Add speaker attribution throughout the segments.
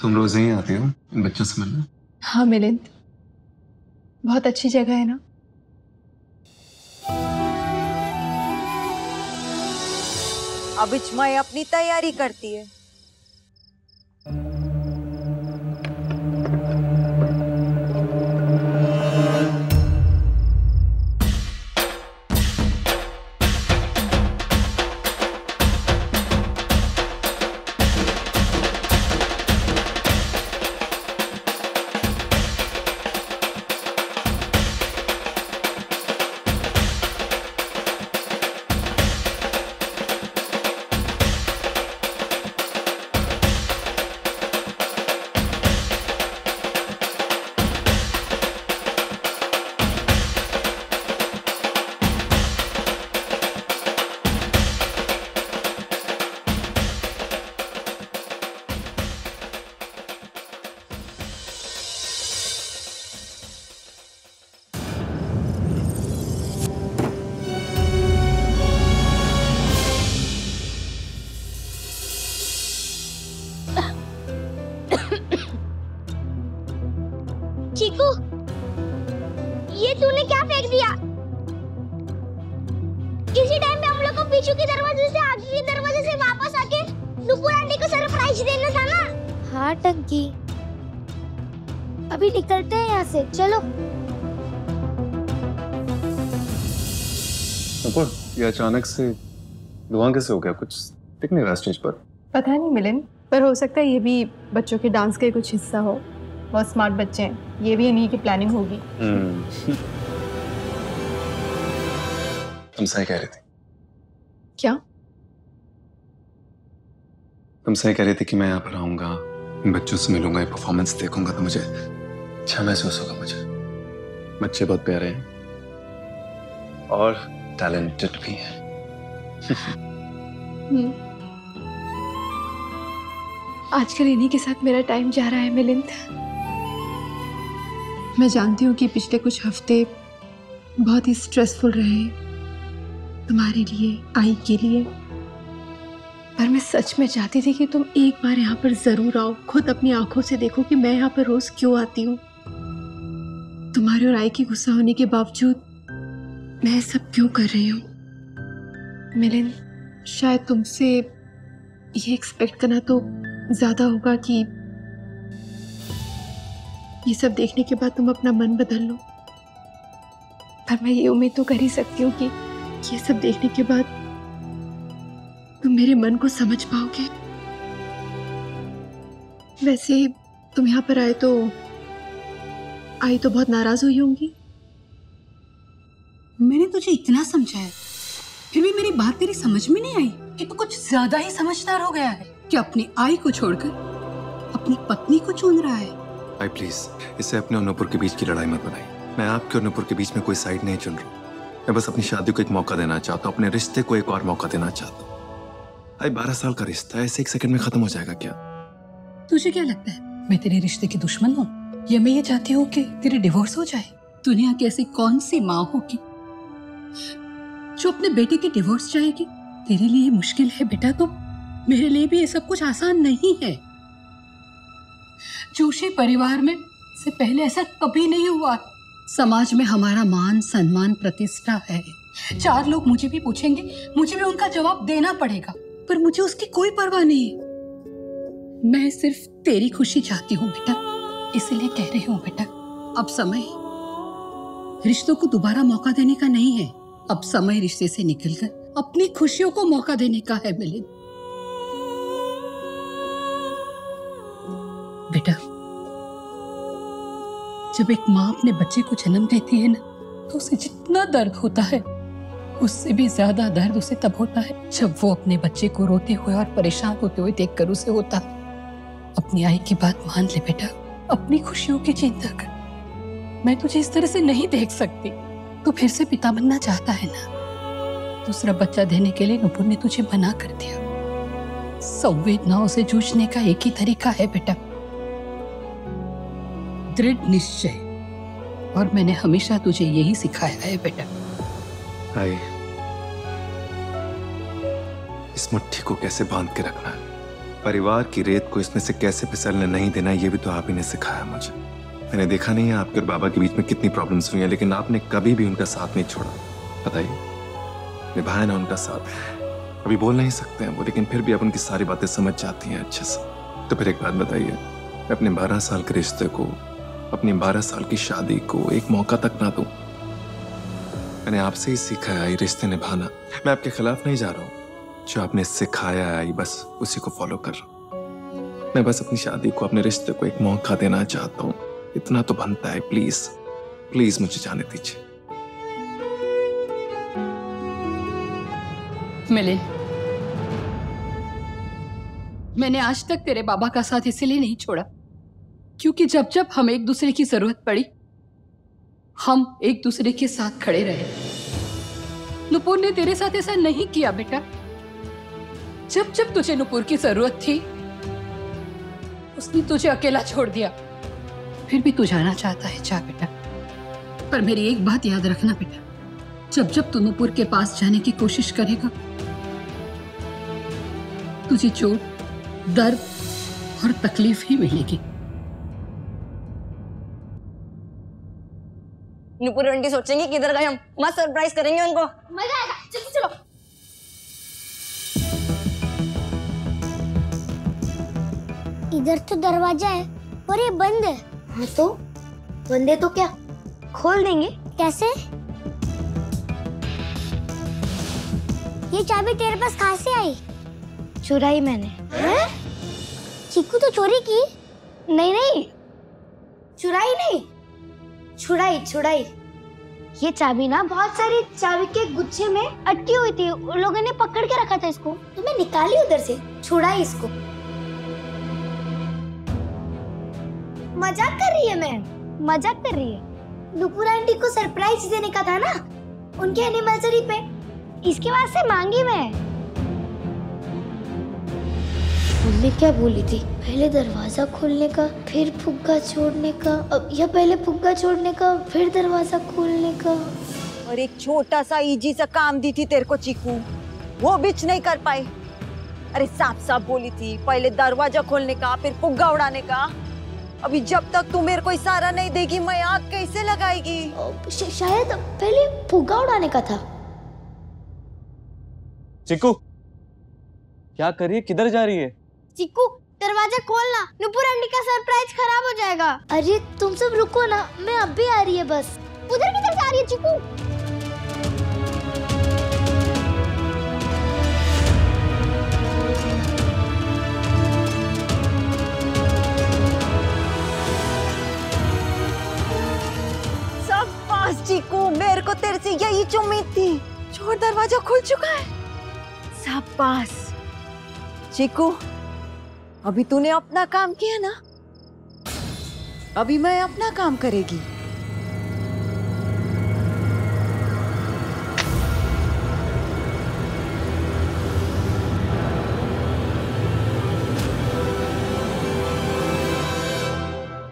Speaker 1: तुम रोज यहीं आते हो इन बच्चों से मिलना?
Speaker 2: हाँ मिलिंद। बहुत अच्छी जगह है ना?
Speaker 3: अब इचमाई अपनी तैयारी करती है।
Speaker 4: चीकू ये तूने क्या फेंक दिया? इसी टाइम पे हम लोग को पीछू के दरवाजे से आगे के दरवाजे से वापस आके नुपुर आंटी को सरप्राइज़ देना था ना? हाँ टंकी। अभी निकलते हैं यहाँ से चलो।
Speaker 1: नुपुर ये अचानक से धुआँ कैसे हो गया कुछ दिख नहीं रहा स्टेज पर।
Speaker 2: पता नहीं मिलिंद पर हो सकता है ये भी बच्चों के डांस का कुछ हिस्सा हो। बहुत स्मार्ट बच्चे हैं। ये भी इन्हीं की प्लानिंग होगी।
Speaker 1: तुम सही कह रही थी।
Speaker 2: क्या?
Speaker 1: तुम सही कह रही थी कि मैं यहाँ पर आऊँगा बच्चों से मिलूँगा परफॉर्मेंस देखूँगा तो मुझे अच्छा महसूस होगा मुझे। बच्चे बहुत प्यारे हैं। और टैलेंटेड भी हैं।
Speaker 2: हम्म। आजकल इन्हीं के साथ मेरा टाइम जा रहा है मिलिंद। मैं जानती हूँ कि पिछले कुछ हफ़्ते बहुत ही स्ट्रेसफुल रहे तुम्हारे लिए, आई के लिए। पर मैं सच में चाहती थी कि तुम एक बार यहाँ पर ज़रूर आओ, खुद अपनी आँखों से देखो कि मैं यहाँ पर रोज क्यों आती हूँ। तुम्हारे और आई के गुस्सा होने के बावजूद मैं सब क्यों कर रही हूँ? मिलिंद, शायद तुमसे ये एक्सपेक्ट करना तो ज़्यादा होगा कि ये सब देखने के बाद तुम अपना मन बदल लो। पर मैं ये उम्मीद तो कर ही सकती हूँ कि ये सब देखने के बाद तुम मेरे मन को समझ पाओगे। वैसे तुम यहाँ पर आए तो आई तो बहुत नाराज़ हुई होंगी।
Speaker 5: मैंने तुझे इतना समझाया, फिर भी मेरी बात तेरी समझ में नहीं आई। ये तो कुछ ज़्यादा ही समझदार हो गया है कि अपनी आई को छोड़कर अपनी पत्नी को चुन रहा है।
Speaker 1: आई प्लीज़ इसे अपने और नूपुर के बीच की लड़ाई मत बनाई मैं आपके और नूपुर के बीच में कोई साइड नहीं चुन रहा। मैं बस अपनी शादी को एक मौका देना चाहता हूँ, अपने रिश्ते को एक और मौका देना चाहता हूँ। आई बारह साल का रिश्ता ऐसे एक सेकंड में खत्म हो जाएगा क्या?
Speaker 5: तुझे क्या लगता है? मैं तेरे रिश्ते की दुश्मन हूँ? या मैं ये चाहती हूँ कि तेरे डिवोर्स हो जाए? दुनिया की ऐसी कौन सी माँ होगी जो अपने बेटे की डिवोर्स चाहेगी तेरे लिए मुश्किल है बेटा तो मेरे लिए भी ये सब कुछ आसान नहीं है। जोशी परिवार में से पहले ऐसा कभी नहीं हुआ। समाज में हमारा मान, सम्मान, प्रतिष्ठा है। चार लोग मुझे भी पूछेंगे, मुझे भी उनका जवाब देना पड़ेगा। पर मुझे उसकी कोई परवाह नहीं है। मैं सिर्फ़ तेरी खुशी चाहती हूँ, बेटा। इसलिए कह रही हूँ, बेटा, अब समय रिश्तों को दोबारा मौका देने का नहीं है। अब समय रिश्ते से निकलकर अपनी खुशियों को मौका देने का है, मिलिंद। जब एक माँ अपने बच्चे को जन्म देती है ना तो उसे जितना दर्द होता है, उससे भी ज़्यादा दर्द उसे तब होता है जब वो अपने बच्चे को रोते हुए और परेशान होते हुए देखकर उसे होता है। अपनी आई की बात मान ले बेटा, अपनी खुशियों की चिंता कर। मैं तुझे इस तरह से नहीं देख सकती। तू फिर से पिता बनना चाहता है ना? दूसरा बच्चा देने के लिए नुपुर ने तुझे मना कर दिया। संवेदनाओं से जूझने का एक ही तरीका है बेटा। दृढ़ निश्चय। और मैंने हमेशा तुझे यही सिखाया है, बेटा।
Speaker 1: आई इस मुट्ठी को कैसे बाँध के रखना है? परिवार की रेत को इसमें से कैसे फिसलने नहीं देना ये भी तो आप ही ने सिखाया मुझे। मैंने देखा नहीं है आपके और बाबा के बीच में कितनी प्रॉब्लम्स हुई हैं, लेकिन आपने कभी भी उनका साथ नहीं छोड़ा। बताइए। निभाया ना उनका साथ। अभी बोल नहीं सकते हैं वो, लेकिन फिर भी आप उनकी सारी बातें समझ जाती हैं अच्छे से। तो फिर एक बात बताइए, अपने बारह साल के रिश्ते को अपनी बारह साल की शादी को एक मौका तक ना दूँ। मैंने आपसे ही सीखा है रिश्ते निभाना। मैं आपके खिलाफ नहीं जा रहा हूँ। जो आपने सिखाया है बस उसी को फॉलो कर रहा हूँ। मैं बस अपनी शादी को, अपने रिश्ते को एक मौका देना चाहता हूँ। इतना तो बनता है प्लीज़ प्लीज़ मुझे जाने दीजिए।
Speaker 5: मिलिन मैंने आज तक तेरे बाबा का साथ इसीलिए नहीं छोड़ा। क्योंकि जब जब हम एक दूसरे की ज़रूरत पड़ी, हम एक दूसरे के साथ खड़े रहे। नुपुर ने तेरे साथ ऐसा नहीं किया, बेटा। जब जब तुझे नुपुर की ज़रूरत थी, उसने तुझे अकेला छोड़ दिया। फिर भी तू जाना चाहता है, जा बेटा। पर मेरी एक बात याद रखना, बेटा। जब जब तू नुपुर के पास जाने की कोशिश करेगा, तुझे चोट, दर्द और तकलीफ़ ही मिलेगी।
Speaker 6: नुपुर आंटी सोचेंगे किधर गए हम। मस्त सरप्राइज़ करेंगे उनको।
Speaker 4: मज़ा आएगा। चलो चलो। इधर तो दरवाज़ा है और ये बंद है। हाँ तो? बंद है तो क्या? खोल देंगे। कैसे? ये चाबी तेरे पास कहाँ से आई? चुराई मैंने। हैं? चीकू तो चोरी की। नहीं नहीं। चुराई नहीं। छुड़ाई छुड़ाई। ये चाबी ना बहुत सारी चाबी के गुच्छे में अटकी हुई थी। उन लोगों ने पकड़ के रखा था इसको। तो मैं निकाली उधर से, छुड़ाई इसको। मज़ाक कर रही है मैं मज़ाक कर रही है? नुपुर आंटी को सरप्राइज़ देने का था ना? उनके एनिवर्सरी पे। इसके वास्ते मांगी मैं। मम्मी क्या बोली थी? पहले दरवाज़ा खोलने का फिर फुग्गा छोड़ने का अब या पहले फुग्गा छोड़ने का फिर दरवाज़ा खोलने का?
Speaker 3: और एक छोटा सा इजी सा काम दी थी तेरे को चीकू। वो बिच नहीं कर पाई अरे साफ़ साफ़ बोली थी पहले दरवाज़ा खोलने का फिर फुग्गा उड़ाने का। अभी जब तक तू मेरे को इशारा नहीं देगी मैं आग कैसे लगाएगी?
Speaker 4: श- शायद पहले फुग्गा उड़ाने का था।
Speaker 7: चिक्कू क्या कर रही है? किधर जा रही है?
Speaker 4: चिक्कू दरवाज़ा खोलना नुपुर आंटी का सरप्राइज़ खराब हो जाएगा। अरे तुम सब रुको ना मैं अब भी आ रही है बस। उधर किधर जा रही है चिक्कू?
Speaker 3: सब पास चीकू मेरे को तेरे से यही उम्मीद थी। छोड़ दरवाज़ा खुल चुका है। सब पास। चीकू अभी तूने अपना काम किया ना? अभी मैं अपना काम करेगी।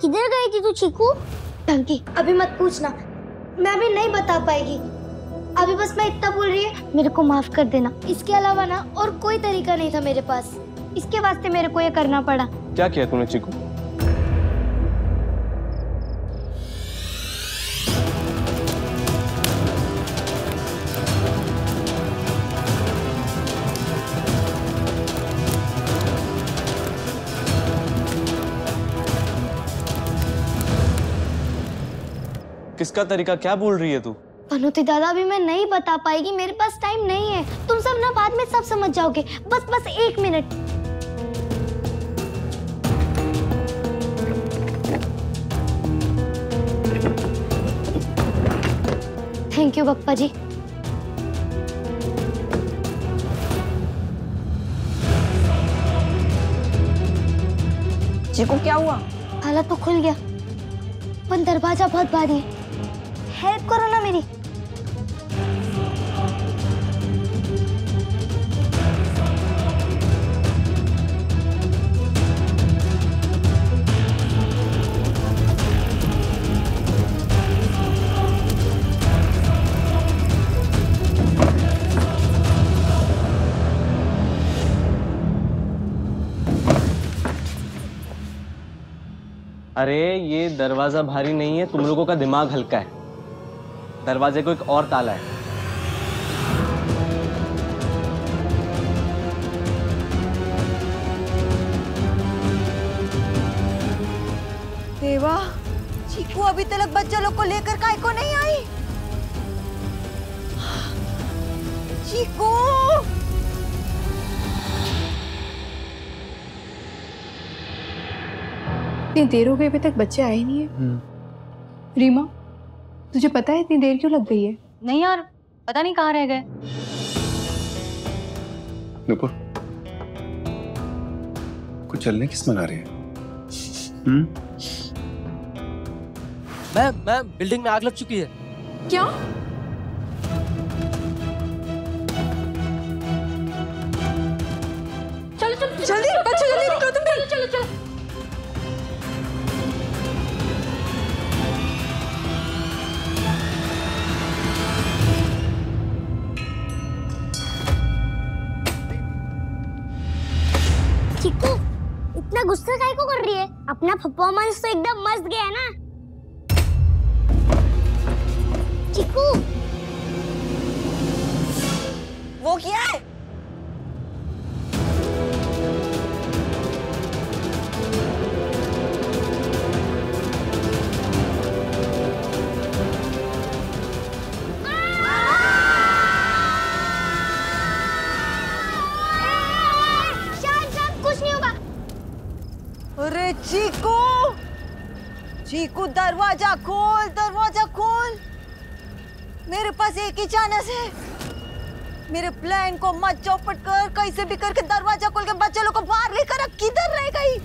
Speaker 4: किधर गई थी तू चिक्कू टंकी अभी मत पूछना। मैं अभी नहीं बता पाएगी। अभी बस मैं इतना बोल रही है। मेरे को माफ़ कर देना। इसके अलावा ना और कोई तरीका नहीं था मेरे पास। इसके वास्ते मेरे को ये करना पड़ा।
Speaker 7: क्या किया तूने चिक्कू किसका तरीका क्या बोल रही है तू?
Speaker 4: पनोती दादा अभी मैं नहीं बता पाएगी मेरे पास टाइम नहीं है। तुम सब ना बाद में सब समझ जाओगे। बस बस एक minute. Thank you Bappa ji.
Speaker 3: को क्या हुआ?
Speaker 4: हालत तो खुल गया पर दरवाज़ा बहुत भारी है। हेल्प करो ना मेरी।
Speaker 7: अरे, ये दरवाज़ा भारी नहीं है, तुम लोगों का दिमाग हल्का है। दरवाजे को एक और ताला है।
Speaker 3: देवा, चीकू अभी तक बच्चा लोग को लेकर काय को नहीं आई? चीकू!
Speaker 2: इतनी देर हो गई अभी तक बच्चे आए नहीं है। रीमा तुझे पता है इतनी देर क्यों लग गई है?
Speaker 6: नहीं यार पता नहीं कहाँ रह गए।
Speaker 1: नुपुर कुछ चलने किस मना रही है? हम्म?
Speaker 8: मैम मैम बिल्डिंग में आग लग चुकी है।
Speaker 2: क्या?
Speaker 4: अपना परफॉर्मेंस तो एकदम मस्त गया ना? चिकू
Speaker 3: वो क्या है? चीकू दरवाज़ा खोल दरवाज़ा खोल। मेरे पास एक ही चांस है। मेरे प्लान को मत चौपट कर कैसे भी करके दरवाज़ा खोल के बच्चे लोग को बाहर लेकर किधर रह गई?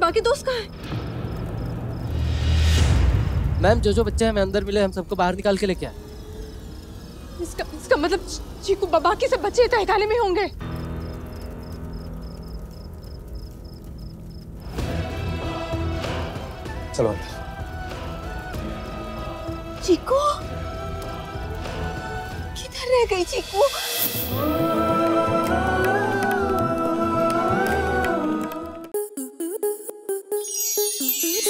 Speaker 2: बाकी दोस्त कहाँ हैं?
Speaker 8: मैम जो जो बच्चे हमें अंदर मिले हम सबको बाहर निकाल के लेके आए।
Speaker 2: इसका इसका मतलब चीकू बाकी सब बच्चे तहखाने में होंगे।
Speaker 1: चलो। अंदर
Speaker 3: चीकू? किधर रह गई चीकू?